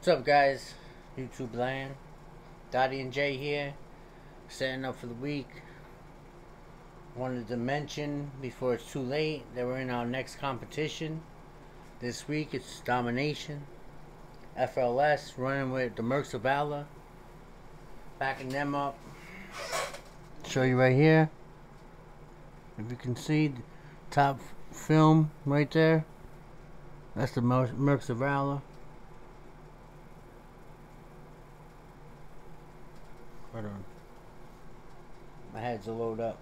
What's up, guys? YouTube land. Dotty and Jay here, setting up for the week. Wanted to mention before it's too late that we're in our next competition. This week it's Domination. FLS running with the Mercs of Valor. Backing them up. Show you right here. If you can see the top film right there. That's the Mer- Mercs of Valor. Hold on. My head's a load up.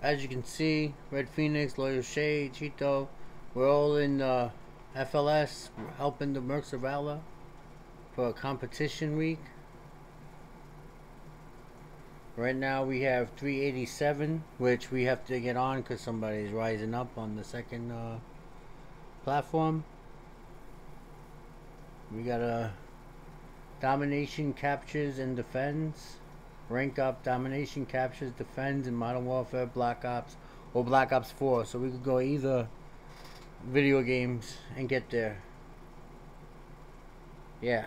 As you can see, Red Phoenix, Lawyer Shade, Cheeto, we're all in uh, FLS, helping the Mercs of Valor for a competition week. Right now we have 387, which we have to get on because somebody's rising up on the second uh, platform. We got a domination captures and defends. Rank up domination captures defends in Modern Warfare, Black Ops, or Black Ops 4. So we could go either video games and get there. Yeah.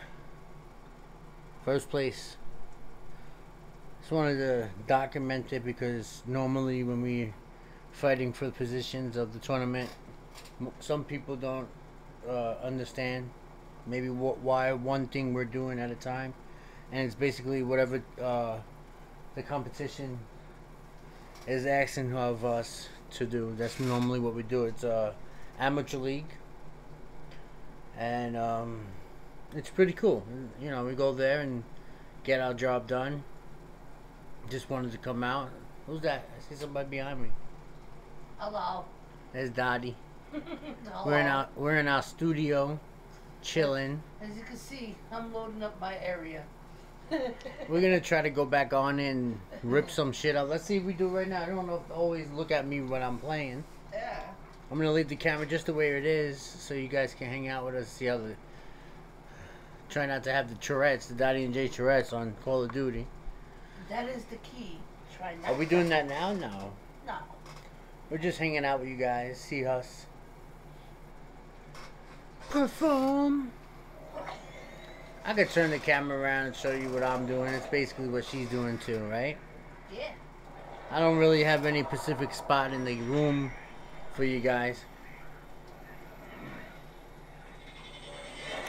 First place. Just wanted to document it because normally when we fighting for the positions of the tournament, some people don't uh, understand maybe wh- why one thing we're doing at a time, and it's basically whatever uh, the competition is asking of us to do. That's normally what we do. It's a amateur league, and um, it's pretty cool. You know, we go there and get our job done. Just wanted to come out. Who's that? I see somebody behind me. Hello. There's Dotty. Hello. We're in our we're in our studio, chilling. As you can see, I'm loading up my area. We're gonna try to go back on and rip some shit out. Let's see if we do right now. I don't know if always look at me when I'm playing. Yeah. I'm gonna leave the camera just the way it is, so you guys can hang out with us. See how the try not to have the Tourette's, the Dotty and Jay Tourette's on Call of Duty. That is the key. Try not Are we doing that now? No. No. We're just hanging out with you guys. See us perform. I could turn the camera around and show you what I'm doing. It's basically what she's doing too, right? Yeah. I don't really have any specific spot in the room for you guys.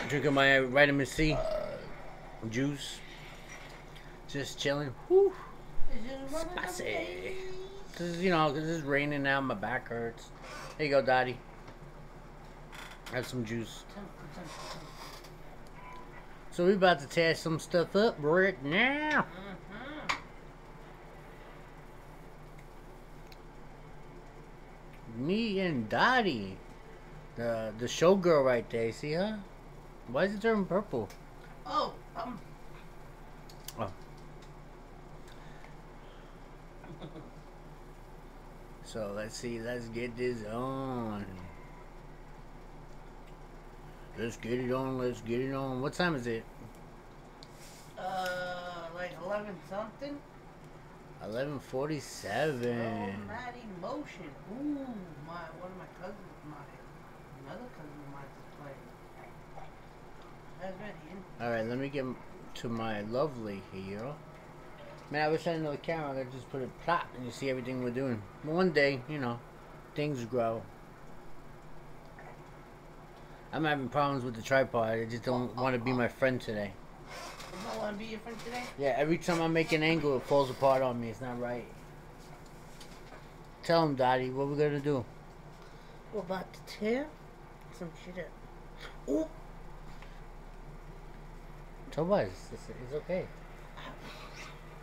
Drinking my vitamin C juice. Just chilling. Whew. Is it one of them Spicy. days? Cause you know, cause it's raining now. My back hurts. There you go, Dotty. Have some juice. So we about to test some stuff up right now. Me and Dotty. The the showgirl right there. See her? Why is it turning purple? Oh, um. Oh. So let's see. Let's get this on. Let's get it on. Let's get it on. What time is it? Uh, like 11 something? Eleven Oh, forty-seven. mad emotion. Ooh, my, one of my cousins, my, another cousin of mine is playing. That's ready, in. All right, let me get to my lovely here. Man, I wish I didn't know the camera. I just put it plop and you see everything we're doing. But one day, you know, things grow. I'm having problems with the tripod. I just don't want to be my friend today. You don't want to be your friend today? Yeah, every time I make an angle, it falls apart on me. It's not right. Tell him, Dotty, what we gonna do? We're about to tear some shit up. Ooh. Tobias, it's, it's okay.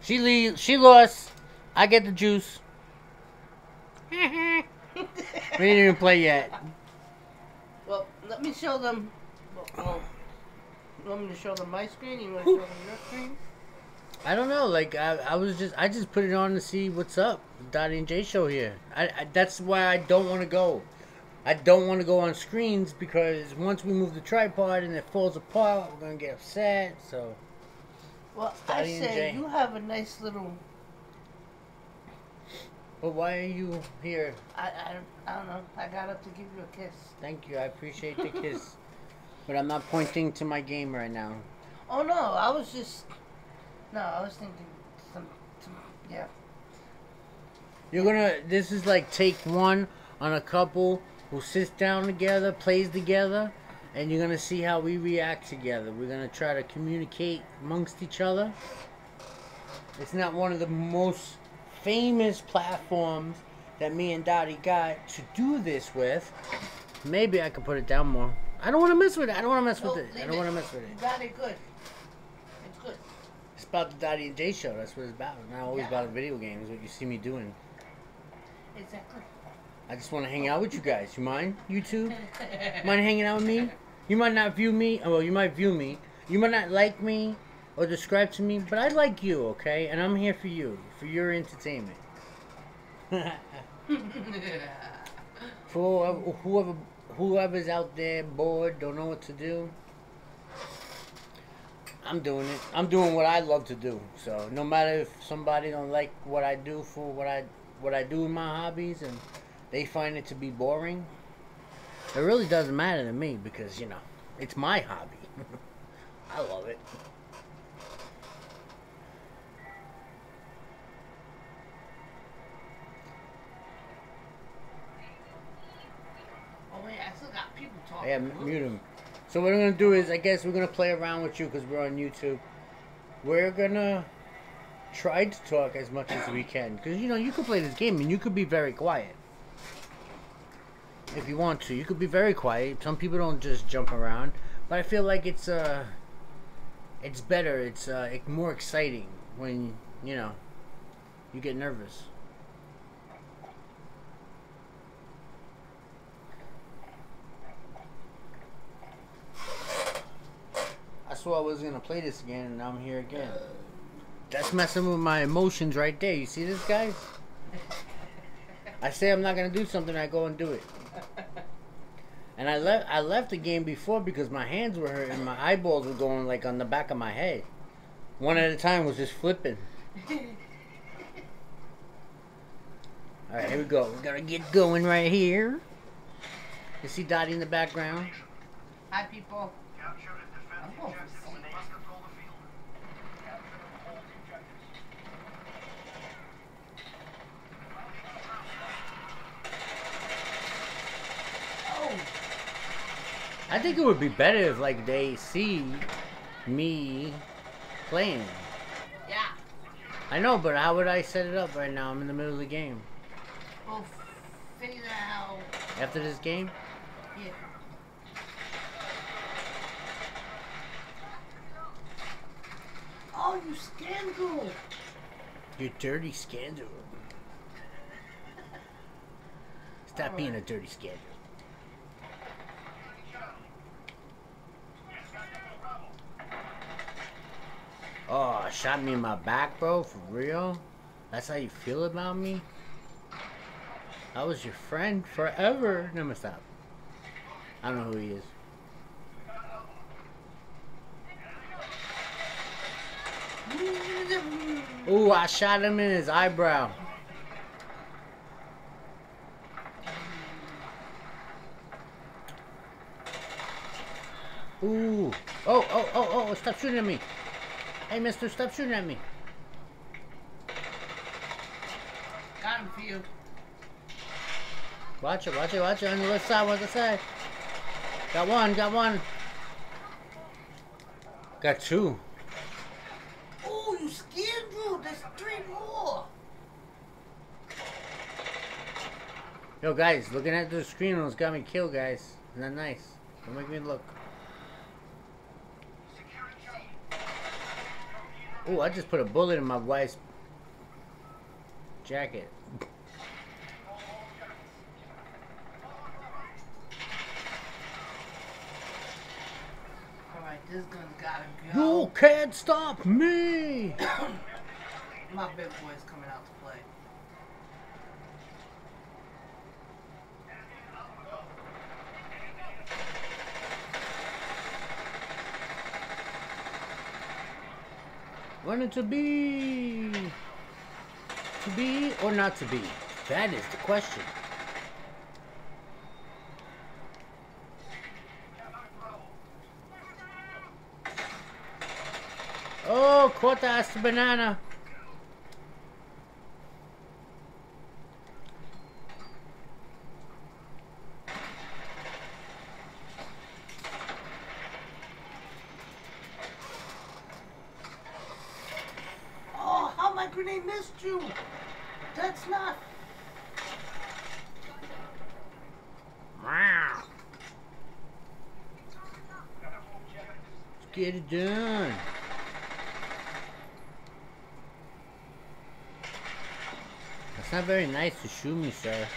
She leave. She lost. I get the juice. we didn't even play yet. Let me show them. Well, you want me to show them my screen? You want to show them your screen? I don't know. Like I, I was just, I just put it on to see what's up. Dotty and Jay show here. I, I that's why I don't want to go. I don't want to go on screens because once we move the tripod and it falls apart, we're gonna get upset. So Well, I say you have a nice little But why are you here? I, I, don't- I don't know. I got up to give you a kiss. Thank you. I appreciate the kiss. But I'm not pointing to my game right now. Oh no, I was just. No, I was thinking some. some yeah. You're gonna. This is like take one on a couple who sits down together, plays together, and you're gonna see how we react together. We're gonna try to communicate amongst each other. It's not one of the most famous platforms that me and Dotty got to do this with. Maybe I could put it down more. I don't want to mess with it. I don't want to mess No, with it. I don't want to mess with You it. got it good. It's good. It's about the Dotty and Jay show. That's what it's about. Not always Yeah. about video games. What you see me doing. Exactly. I just want to hang out with you guys. You mind? YouTube? Mind hanging out with me? You might not view me. oh, Well, you might view me. You might not like me or describe to me, but I like you, okay? And I'm here for you, for your entertainment. for whoever, whoever, whoever's out there bored, don't know what to do. I'm doing it. I'm doing what I love to do. So no matter if somebody don't like what I do for what I what I do in my hobbies and they find it to be boring, it really doesn't matter to me because you know it's my hobby. I love it. Talking. Yeah, mute him. So what I'm gonna do is, I guess we're gonna play around with you because we're on YouTube. We're gonna try to talk as much as we can because you know you could play this game and you could be very quiet if you want to. You could be very quiet. Some people don't just jump around, but I feel like it's uh, it's better. It's uh, more exciting when you know you get nervous. I I was gonna play this again, and I'm here again. That's messing with my emotions right there. You see this, guys? I say I'm not gonna do something, I go and do it. And I left I left the game before because my hands were hurting, and my eyeballs were going like on the back of my head. One at a time was just flipping. Alright, here we go. We're gonna get going right here. You see Dotty in the background? Hi, people. Capture and defend the Oh, objectives. see. We must control the field. Capture and hold the objectives. Oh, I think it would be better if like they see me playing. yeah. I know, but how would I set it up right now? I'm in the middle of the game. We'll figure that out. After this game? Yeah. Oh, you scoundrel! You dirty scandal. Stop being a dirty scandal. Oh, shot me in my back, bro? For real? That's how you feel about me? I was your friend forever. No, stop. I don't know who he is. Ooh, I shot him in his eyebrow. Ooh. Oh, oh, oh, oh, stop shooting at me. Hey, mister, stop shooting at me. Got him for you. Watch it, watch it, watch it on the left side, what I say. Got one, got one. Got two. Oh, you scoundrel! There's three more. Yo, guys, looking at the screen almost got me killed, guys. Isn't that nice? Don't make me look. Ooh, I just put a bullet in my wife's jacket. Alright, this gun's gotta go. You can't stop me! My big boy's coming out to play. Wanted to be. To be or not to be? That is the question. Oh, caught the banana. Oh, how my grenade missed you? That's not. Wow. Let's get it done. That's not very nice to shoot me, sir.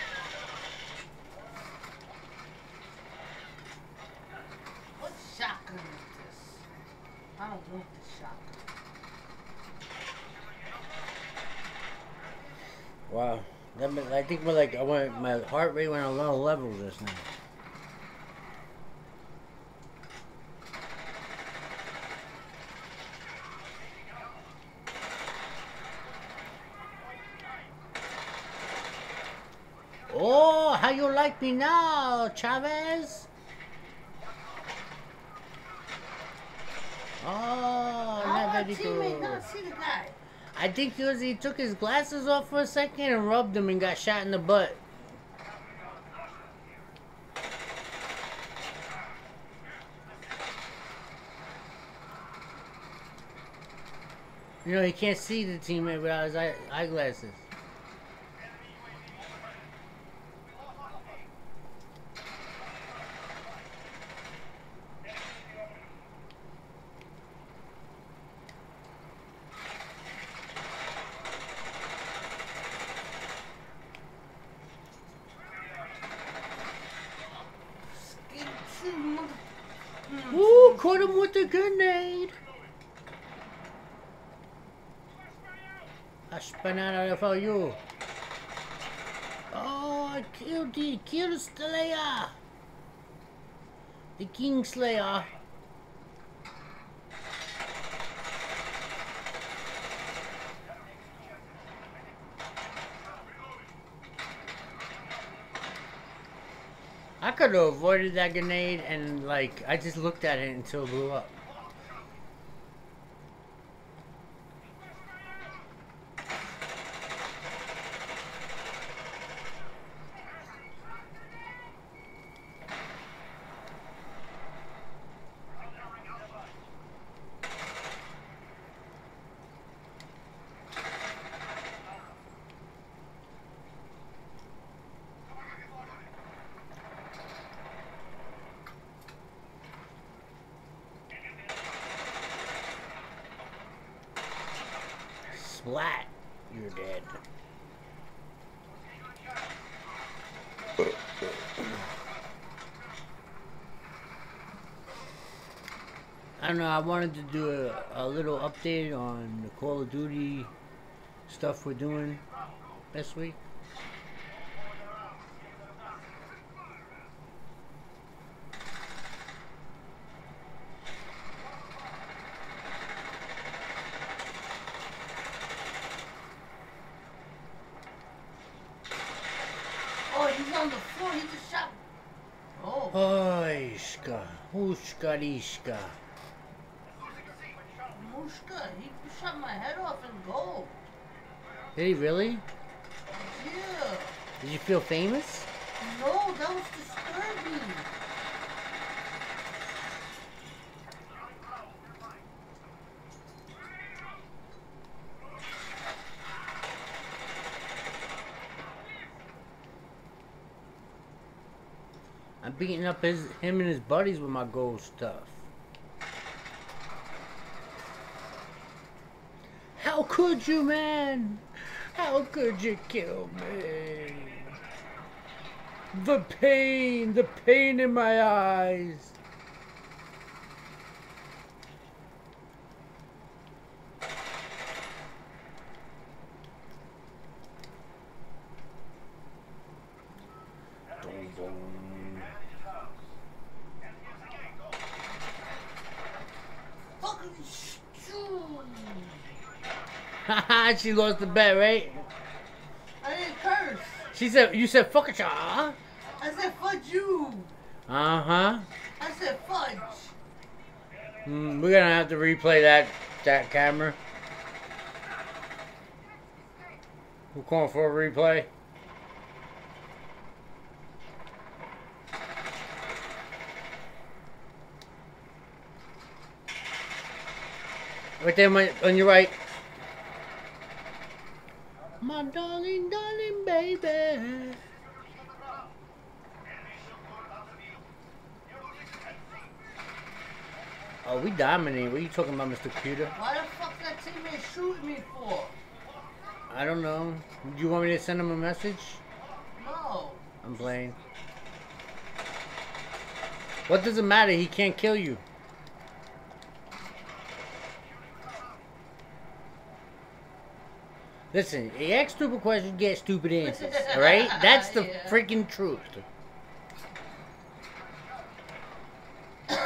What shotgun is this? I don't want this shotgun. Wow. I think we're like I went my heart rate went a low level just now. Oh, how you like me now, Chavez? Oh, How not very good. not see the guy? I think because he took his glasses off for a second and rubbed them and got shot in the butt. You know, he can't see the teammate without his eye- eyeglasses. Skid two mother- Hmm. Ooh, caught him with the grenade. A for you. Oh, I killed the kill Slayer. The King Slayer. I could have avoided that grenade and like I just looked at it until it blew up. Splat. You're dead. I don't know, I wanted to do a, a little update on the Call of Duty stuff we're doing this week. Oh, he's on the floor. He just shot. Oh. Oishka, Ushka Rishka. Mushka, he shot my head off in gold. Did he really? Yeah. Did you feel famous? No, that was disturbing. I'm beating up his him and his buddies with my gold stuff. How could you, man? How could you kill me? The pain, the pain in my eyes. Boom. she lost the bet, right? I didn't curse. She said, you said fuck a cha. I said fudge you. Uh huh. I said fudge. Mm, we're gonna have to replay that that camera. We're calling for a replay. Right there, my, on your right. My darling, darling baby. Oh, we dominate. What are you talking about, Mr. Computer? Why the fuck that teammate shooting me for? I don't know. Do you want me to send him a message? No. I'm playing. What does it matter? He can't kill you. Listen, you ask stupid questions, you get stupid answers. Alright? That's the Yeah. freaking truth.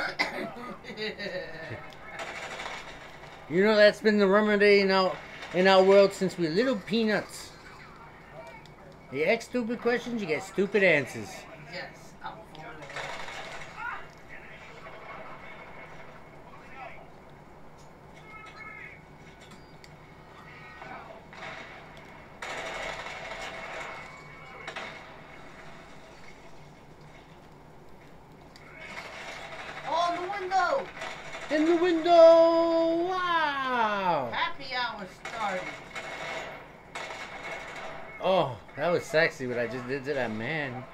You know that's been the remedy in our in our world since we were little peanuts. You ask stupid questions, you get stupid answers. yes, I'm for it. Oh, the window! In the window! Wow! Happy hour started. Oh, that was sexy what I just did to that man.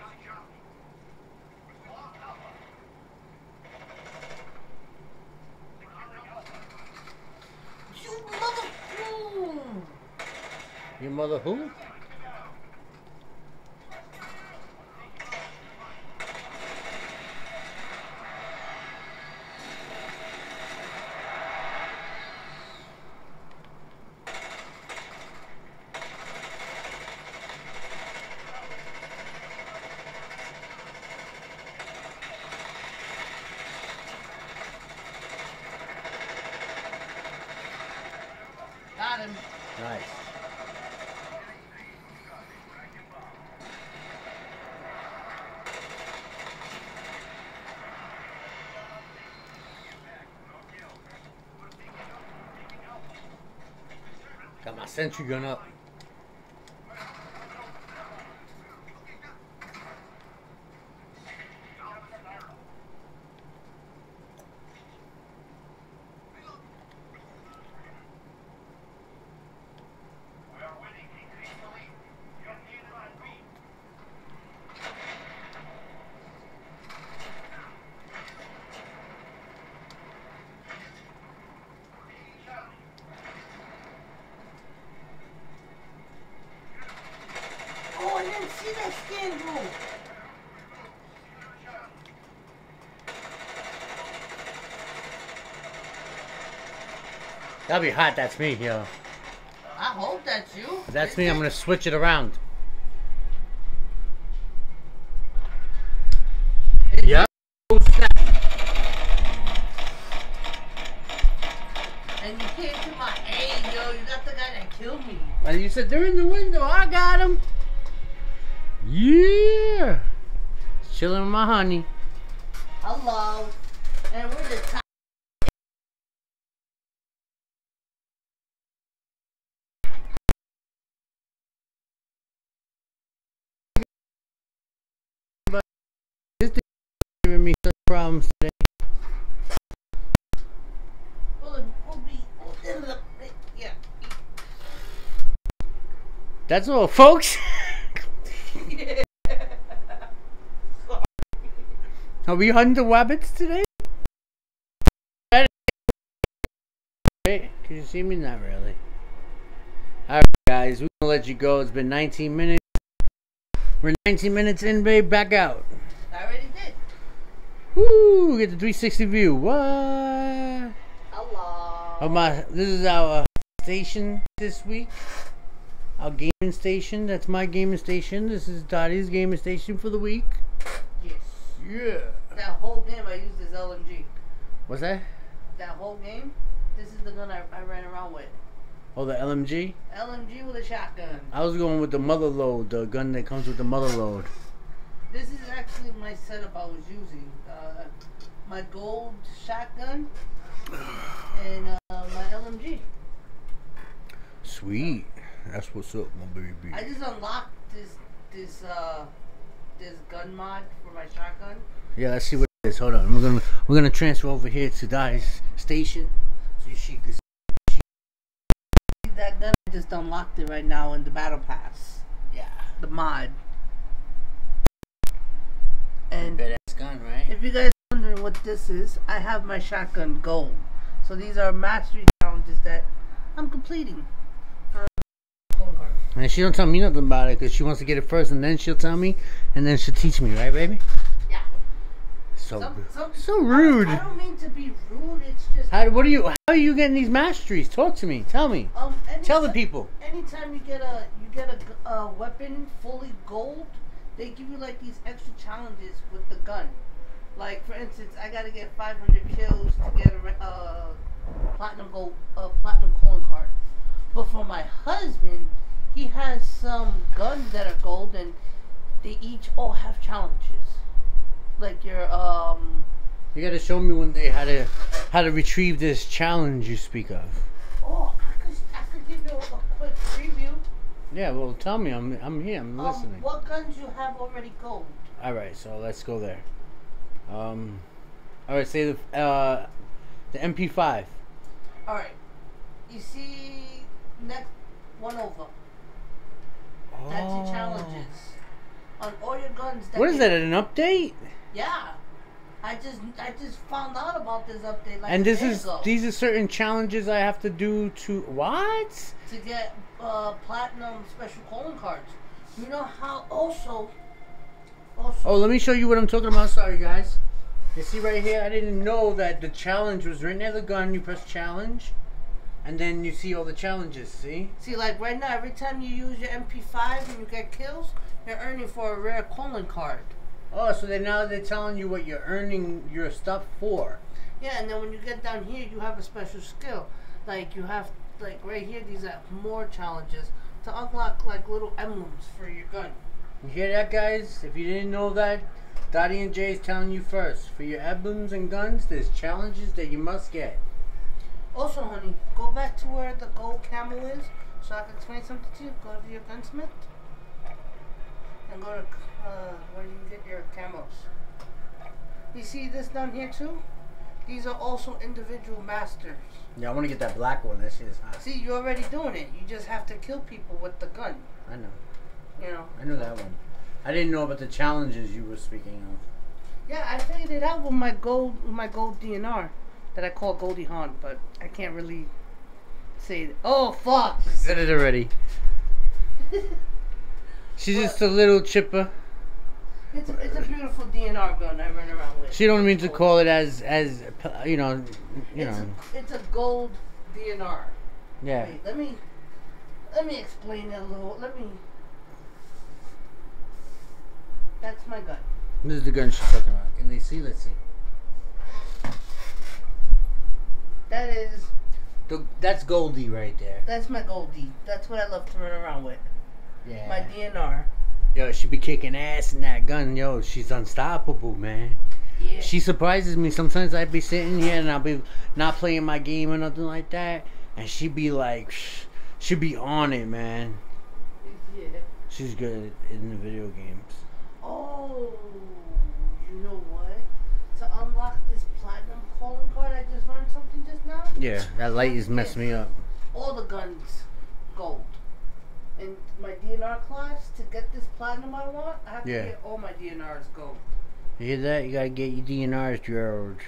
You mother... Your mother who? Got him. Nice. Got my sentry gun up. We are winning. Increase the lead. Your team must beat. Oh, I didn't see that scan move. That'll be hot, that's me, yo. I hope that's you. If that's Is me, I'm gonna switch it around. Is Yeah. it? And you came to my aid, yo. You got the guy that killed me. And you said they're in the window. I got him. Yeah. Chilling with my honey. Hello. And we're the top. Me such problems today. That's all, folks. Are we hunting the rabbits today? Can you see me? Not really. Alright, guys, we're gonna let you go. It's been 19 minutes. We're 19 minutes in, babe. Back out. Woo! Get the 360 view. What? Hello. Oh my! This is our station this week. Our gaming station. That's my gaming station. This is Dotty's gaming station for the week. Yes. Yeah. That whole game I used as LMG. What's that? That whole game, this is the gun I, I ran around with. Oh, the LMG. LMG with a shotgun. I was going with the mother load, the gun that comes with the mother load. This is actually my setup I was using. Uh, my gold shotgun and uh, my LMG. Sweet. That's what's up, my baby. I just unlocked this this uh this gun mod for my shotgun. Yeah, let's see what it is. Hold on. We're gonna we're gonna transfer over here to Dotty's station. So she can see That gun I just unlocked it right now in the battle pass. Yeah. The mod. And Badass gun, right? if you guys are wondering what this is, I have my shotgun gold. So these are mastery challenges that I'm completing. For Cold Heart. And she don't tell me nothing about it because she wants to get it first, and then she'll tell me, and then she'll teach me, right, baby? Yeah. So Some, some, so rude. I don't mean to be rude. It's just How what are you? How are you getting these masteries? Talk to me. Tell me. um. Tell the people. Anytime you get a you get a, a weapon fully gold, they give you like these extra challenges with the gun. Like for instance, I gotta get 500 kills to get a uh, platinum gold uh, platinum coin card. But for my husband, he has some guns that are gold, and they each all have challenges. Like your um. You gotta show me one day how to how to retrieve this challenge you speak of. Oh, I could I could give you a, a quick preview. Yeah, well, tell me. I'm I'm here. I'm Um, listening. what guns you have already gold? All right, so let's go there. Um, all right, say the uh, the MP5. All right. You see next one over. That's your challenges on all your guns. Oh. What is that? An update? Yeah. I just I just found out about this update like And this is ago these are certain challenges I have to do to what? to get uh, platinum special calling cards. You know how also also Oh, let me show you what I'm talking about. Sorry, guys. You see right here, I didn't know that the challenge was right near the gun. You press challenge, and then you see all the challenges. See? see like right now every time you use your MP5 and you get kills, you're earning for a rare calling card. Oh, so they now they're telling you what you're earning your stuff for. Yeah, and then when you get down here, you have a special skill. Like you have, like right here, these are more challenges to unlock like little emblems for your gun. You hear that, guys? If you didn't know that, Dotty and Jay is telling you first. For your emblems and guns, there's challenges that you must get. Also, honey, go back to where the gold camo is, so I can explain something to you. Go to your gunsmith, and go to uh, where you get your camos. You see this down here too? These are also individual masters. Yeah, I want to get that black one. That shit is hot. See, you're already doing it. You just have to kill people with the gun. I know. You know. I know that one. I didn't know about the challenges you were speaking of. Yeah, I figured it out with my gold, with my gold DNR that I call Goldie Hawn, but I can't really say it. Oh fuck! I said it already. She's just a little chipper. It's a, it's a beautiful DNR gun I run around with. She don't mean to call it as as you know, you It's know. a, it's a gold DNR. Yeah. Wait, let me let me explain it a little. Let me. That's my gun. This is the gun she's talking about. Can they see? Let's see. That is The, that's Goldie right there. that's my Goldie. That's what I love to run around with. Yeah. My DNR. Yo, she be kicking ass in that gun. Yo, she's unstoppable, man. Yeah. She surprises me. Sometimes I'd be sitting here and I'll be not playing my game or nothing like that, and she'd be like, she'd be on it, man. yeah. She's good in the video games. Oh, you know what? To unlock this platinum calling card, I just learned something just now. Yeah, that light is messing me up. All the guns gold. In my DNR class, to get this platinum I want, I have to get all my DNRs gold. You hear that? You gotta get your DNRs, George.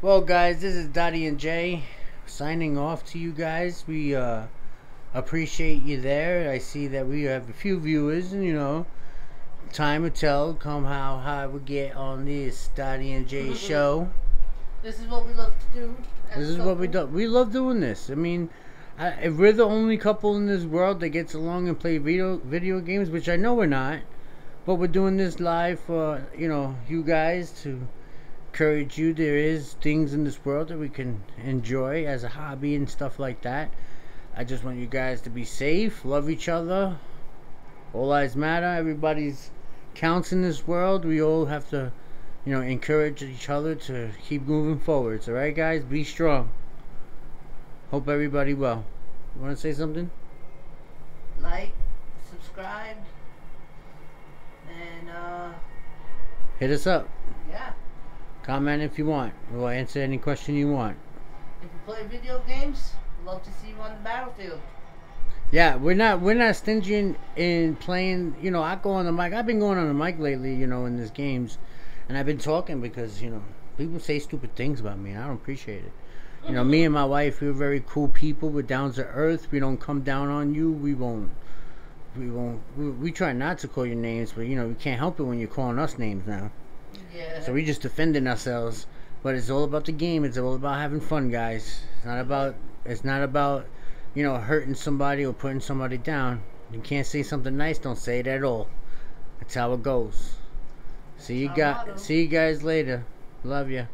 Well, guys, this is Dotty and Jay signing off to you guys. We uh, appreciate you there. I see that we have a few viewers, and you know, time will tell come how high we get on this Dotty and Jay show. This is what we love to do. This is what we do. We love doing this. I mean, I, if we're the only couple in this world that gets along and play video video games, which I know we're not, but we're doing this live for you know you guys to encourage you. There is things in this world that we can enjoy as a hobby and stuff like that. I just want you guys to be safe, love each other. All lives matter. Everybody's counts in this world. We all have to, you know, encourage each other to keep moving forwards. All right, guys, be strong. Hope everybody well. You want to say something? Like, subscribe, and uh, Hit us up. yeah. Comment if you want. We'll answer any question you want. If you play video games, love to see you on the battlefield. Yeah, we're not we're not stingy in, in playing. You know, I go on the mic. I've been going on the mic lately. You know, in these games, and I've been talking because you know people say stupid things about me, and I don't appreciate it. You know, me and my wife, we're very cool people. We're down to earth. We don't come down on you. We won't. We won't. We, we try not to call you names, but you know we can't help it when you're calling us names now. Yeah. So we just defending ourselves. But it's all about the game. It's all about having fun, guys. It's not about. It's not about, you know, hurting somebody or putting somebody down. You can't say something nice. Don't say it at all. That's how it goes. See you guys. See you guys later. Love you.